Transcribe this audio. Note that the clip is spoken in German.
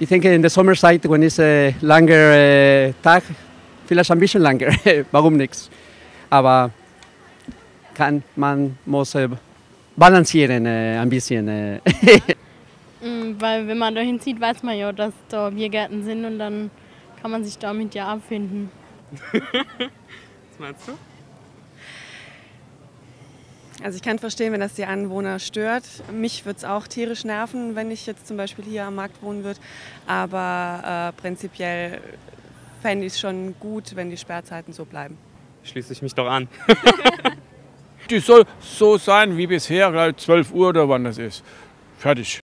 Ich denke, in der Sommerzeit, wenn es ein langer äh, Tag, vielleicht ein bisschen länger, warum nichts. Aber kann, man muss äh, balancieren äh, ein bisschen. Äh. Mm, Weil wenn man dahin zieht, weiß man ja, dass da Biergärten sind und dann kann man sich damit ja abfinden. Was meinst du? Also ich kann verstehen, wenn das die Anwohner stört. Mich würde es auch tierisch nerven, wenn ich jetzt zum Beispiel hier am Markt wohnen würde. Aber äh, prinzipiell fände ich es schon gut, wenn die Sperrzeiten so bleiben. Schließe ich mich doch an. Die soll so sein wie bisher, gleich 12 Uhr oder wann das ist. Fertig.